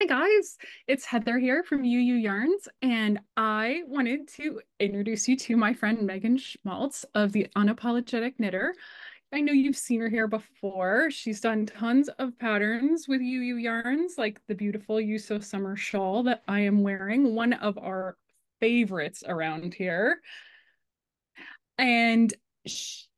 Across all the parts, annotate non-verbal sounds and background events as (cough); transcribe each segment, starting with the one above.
Hi guys, it's Heather here from Ewe Ewe Yarns, and I wanted to introduce you to my friend Meaghan Schmaltz of the Unapologetic Knitter. I know you've seen her here before. She's done tons of patterns with Ewe Ewe Yarns, like the beautiful Yuso Summer shawl that I am wearing, one of our favorites around here. And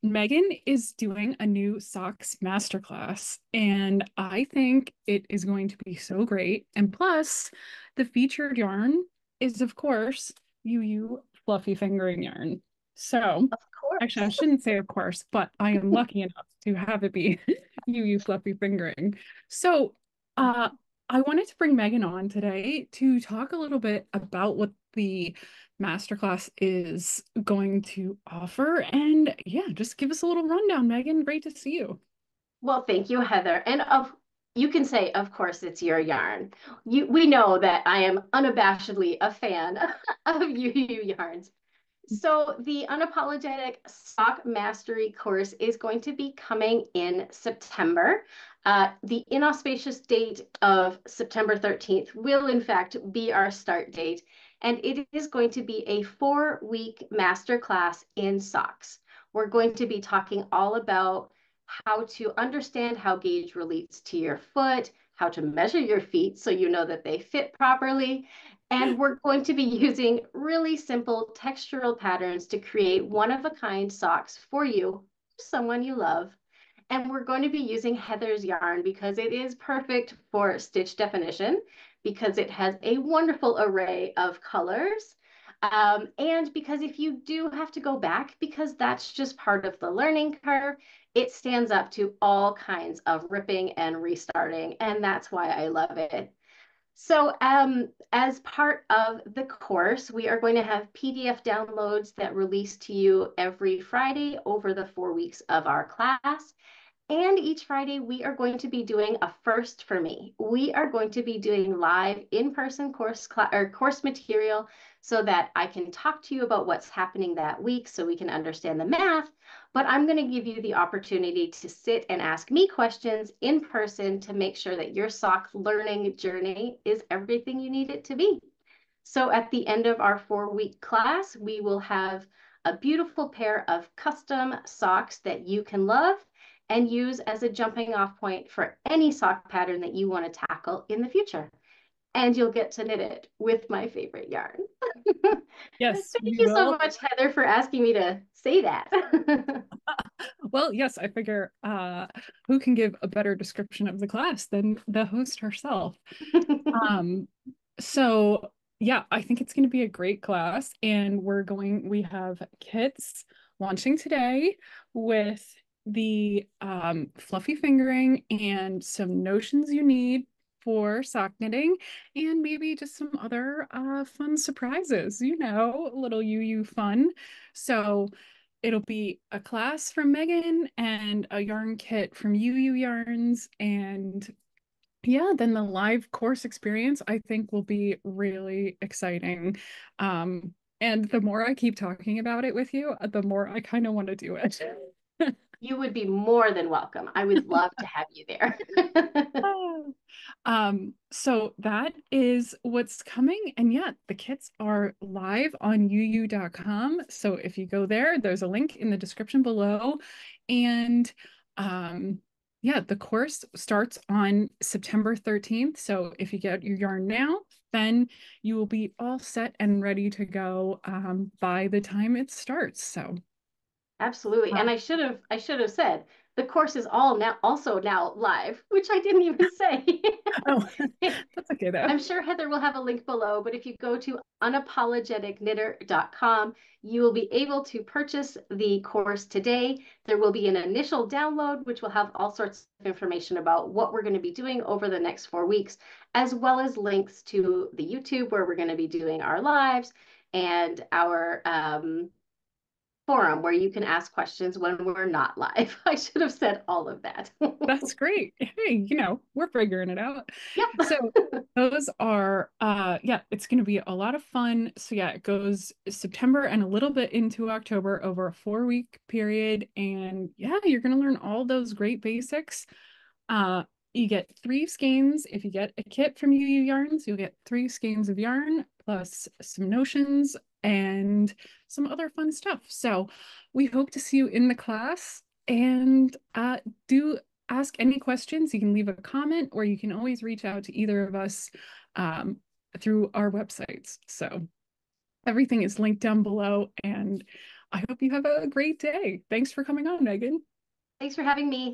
Meaghan is doing a new socks masterclass, and I think it is going to be so great. And plus, the featured yarn is, of course, Ewe Ewe Fluffy Fingering Yarn. So, of course. actually, I shouldn't say of course, but I am lucky (laughs) enough to have it be (laughs) Ewe Ewe Fluffy Fingering. So, uh, I wanted to bring Meaghan on today to talk a little bit about what the masterclass is going to offer. And yeah, just give us a little rundown, Meaghan. Great to see you. Well, thank you, Heather. And of you can say, of course, it's your yarn. You we know that I am unabashedly a fan (laughs) of Ewe Ewe yarns. So the unapologetic sock mastery course is going to be coming in September. Uh, the inauspicious date of September 13th will in fact be our start date and it is going to be a four-week masterclass in socks. We're going to be talking all about how to understand how gauge relates to your foot, how to measure your feet so you know that they fit properly. And hmm. we're going to be using really simple textural patterns to create one-of-a-kind socks for you, someone you love. And we're going to be using Heather's yarn because it is perfect for stitch definition because it has a wonderful array of colors. Um, and because if you do have to go back, because that's just part of the learning curve, it stands up to all kinds of ripping and restarting. And that's why I love it. So um, as part of the course, we are going to have PDF downloads that release to you every Friday over the four weeks of our class. And each Friday, we are going to be doing a first for me. We are going to be doing live in-person course or course material so that I can talk to you about what's happening that week so we can understand the math. But I'm going to give you the opportunity to sit and ask me questions in person to make sure that your sock learning journey is everything you need it to be. So at the end of our four-week class, we will have a beautiful pair of custom socks that you can love and use as a jumping off point for any sock pattern that you want to tackle in the future. And you'll get to knit it with my favorite yarn. (laughs) Yes. Thank you will. so much, Heather, for asking me to say that. (laughs) (laughs) well, yes, I figure uh, who can give a better description of the class than the host herself? um, so yeah, I think it's going to be a great class. And we're going, we have kits launching today with the um, fluffy fingering and some notions you need for sock knitting and maybe just some other uh, fun surprises, you know, a little Ewe Ewe fun. So it'll be a class from Meaghan and a yarn kit from Ewe Ewe Yarns. And yeah, then the live course experience I think will be really exciting. Um, and the more I keep talking about it with you, the more I kind of want to do it. (laughs) you would be more than welcome. I would love to have you there. (laughs) (laughs) um, so that is what's coming. And yeah, the kits are live on eweewe.com. So if you go there, there's a link in the description below. And um, yeah, the course starts on September 13th. So if you get your yarn now, then you will be all set and ready to go um, by the time it starts. So Absolutely. And I should have I should have said the course is all now also now live, which I didn't even (laughs) say. oh, (laughs) that's okay though. I'm sure Heather will have a link below, but if you go to unapologeticknitter.com, you will be able to purchase the course today. There will be an initial download, which will have all sorts of information about what we're going to be doing over the next four weeks, as well as links to the YouTube where we're going to be doing our lives and our um, forum where you can ask questions when we're not live. (laughs) I should have said all of that. (laughs) That's great. Hey, you know, we're figuring it out. Yep. so (laughs) those are uh yeah, it's gonna be a lot of fun. So yeah, it goes September and a little bit into October over a four week period. And yeah, you're gonna learn all those great basics. Uh you get three skeins. If you get a kit from Ewe Ewe Yarns, you'll get three skeins of yarn plus some notions and some other fun stuff. So we hope to see you in the class and uh, do ask any questions. You can leave a comment or you can always reach out to either of us um, through our websites. So everything is linked down below and I hope you have a great day. Thanks for coming on, Meaghan. Thanks for having me.